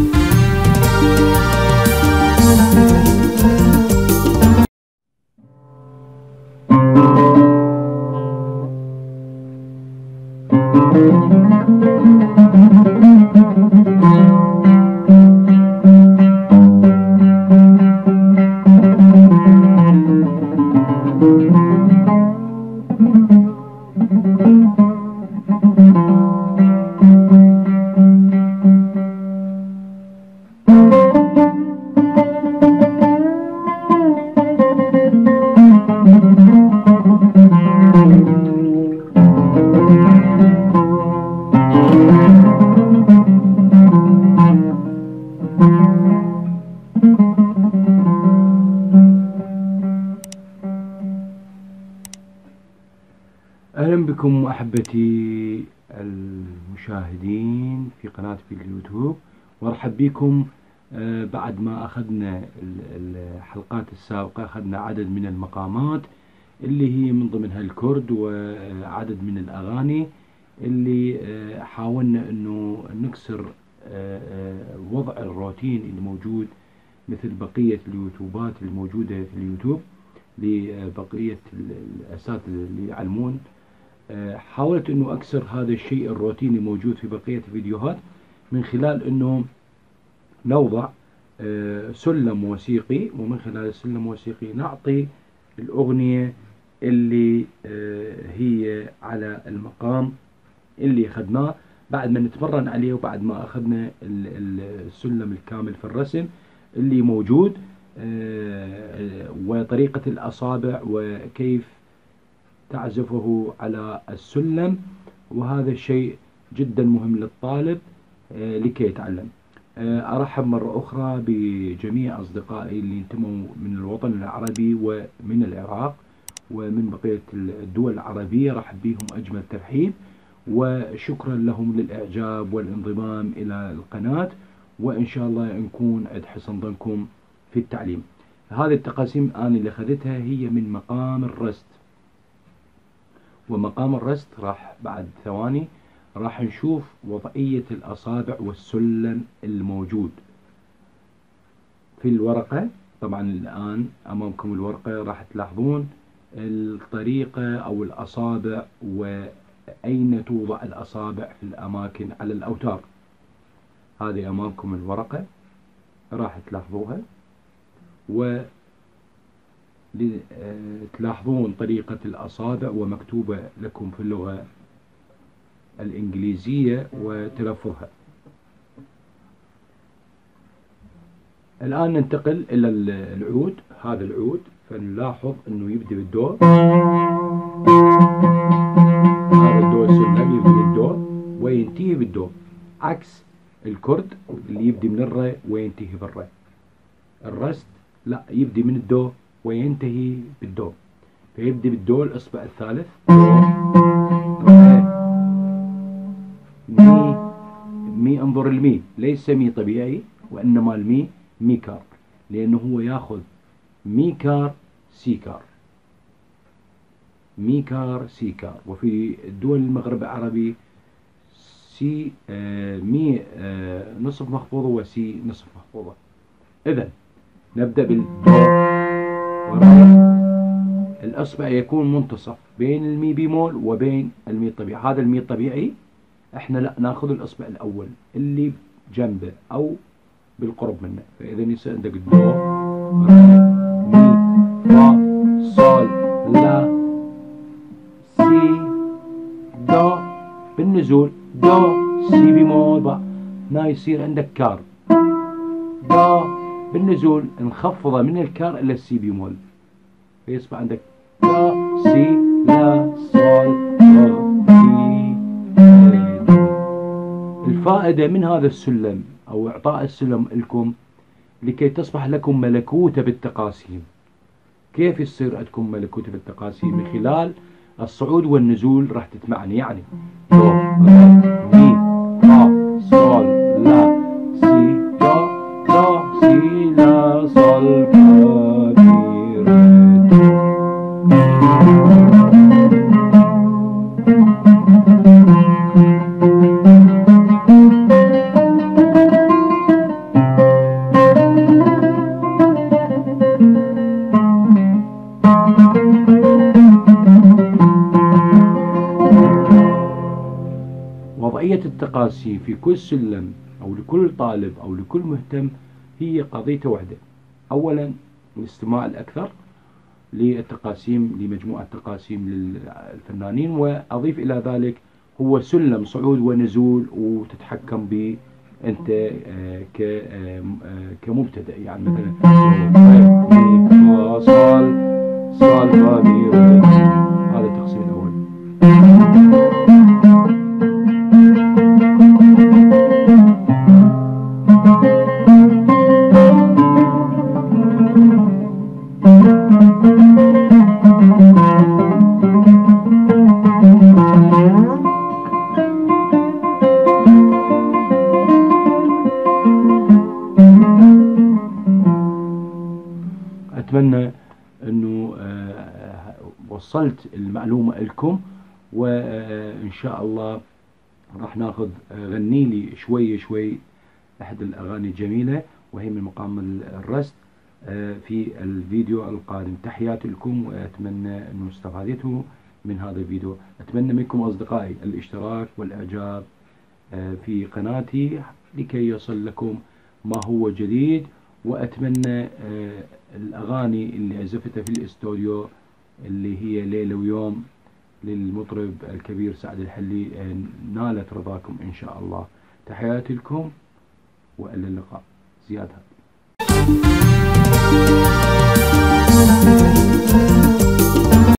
Bye. أهلا بكم أحبتي المشاهدين في قناة في اليوتيوب. وأرحب بكم آه، بعد ما أخذنا ال- الحلقات السابقة أخذنا عدد من المقامات اللي هي من ضمنها الكرد وعدد من الأغاني اللي آه، حاولنا أنه نكسر آه، وضع الروتين اللي موجود مثل بقية اليوتيوبات الموجودة في اليوتيوب لبقية ال- الأساتذة اللي يعلمون حاولت إنه أكسر هذا الشيء الروتيني الموجود في بقية الفيديوهات من خلال إنه نوضع آه، سلم موسيقي ومن خلال السلم الموسيقي نعطي الأغنية اللي آه، هي على المقام اللي أخذناه. بعد ما نتمرن عليه وبعد ما أخذنا ال- ال- السلم الكامل في الرسم اللي موجود آه، وطريقة الأصابع وكيف تعزفه على السلم وهذا الشيء جدا مهم للطالب آه، لكي يتعلم. آه، أرحب مرة أخرى بجميع أصدقائي اللي انتموا من الوطن العربي ومن العراق ومن بقية الدول العربية. رحب بهم أجمل ترحيب وشكرا لهم للإعجاب والانضمام إلى القناة وإن شاء الله نكون عند حسن ظنكم في التعليم. هذه التقاسيم أنا اللي أخذتها هي من مقام الرست. ومقام الرست راح بعد ثواني راح نشوف وضعية الأصابع والسلم الموجود. في الورقة طبعا الآن أمامكم الورقة راح تلاحظون الطريقة أو الأصابع وأين توضع الأصابع في الأماكن على الأوتار. هذه أمامكم الورقة راح تلاحظوها. و تلاحظون طريقة الأصابع ومكتوبة لكم في اللغة الإنجليزية وتلفظها. الآن ننتقل إلى ال- العود هذا العود فنلاحظ أنه يبدأ بالدو هذا الدو السلم يبدأ بالدو وينتهي بالدو عكس الكرد اللي يبدأ من الري وينتهي بالري الرست لا يبدأ من الدو وينتهي بالدو فيبدأ بالدو الإصبع الثالث. مي مي أنظر المي. ليس مي طبيعي وإنما المي ميكار لأنه هو يأخذ ميكار سيكار ميكار سيكار وفي دول المغرب العربي سي آه مي آه نصف مخفوضة وسي نصف مخفوضة. إذا نبدأ بالدو. الأصبع يكون منتصف بين المي بيمول وبين المي الطبيعي هذا المي الطبيعي إحنا لا نأخذ الأصبع الأول اللي جنبه أو بالقرب منه. فإذا يصير عندك دو مي فا صول لا سي دو. بالنزول دو سي بيمول با. هنا يصير عندك كار. دو. بالنزول نخفضه من الكار إلى السي بيمول فيصبح عندك دو سي لا سي ري دو. الفائدة من هذا السلم أو إعطاء السلم لكم لكي تصبح لكم ملكوتة بالتقاسيم. كيف يصير عندكم ملكوتة بالتقاسيم؟ من خلال الصعود والنزول راح تتمعني يعني. التقاسيم في كل سلم أو لكل طالب أو لكل مهتم هي قضيته واحدة أولا الاستماع الأكثر للتقاسيم لمجموعة تقاسيم للفنانين وأضيف إلى ذلك هو سلم صعود ونزول وتتحكم ب أنت آه، آه، كمبتدئ يعني مثلا صال صال فا أتمنى أنه آه، وصلت المعلومة لكم وإن شاء الله راح ناخذ غني لي شوي شوي أحد الأغاني الجميلة وهي من مقام الرست آه، في الفيديو القادم. تحياتي لكم وأتمنى أنه استفادتوا من هذا الفيديو. أتمنى منكم أصدقائي الاشتراك والإعجاب آه، في قناتي لكي يصل لكم ما هو جديد. وأتمنى آه، الأغاني اللي عزفتها في الإستوديو اللي هي ليلة ويوم للمطرب الكبير سعد الحلي نالت رضاكم إن شاء الله. تحياتي لكم وإلى اللقاء. زياد هادي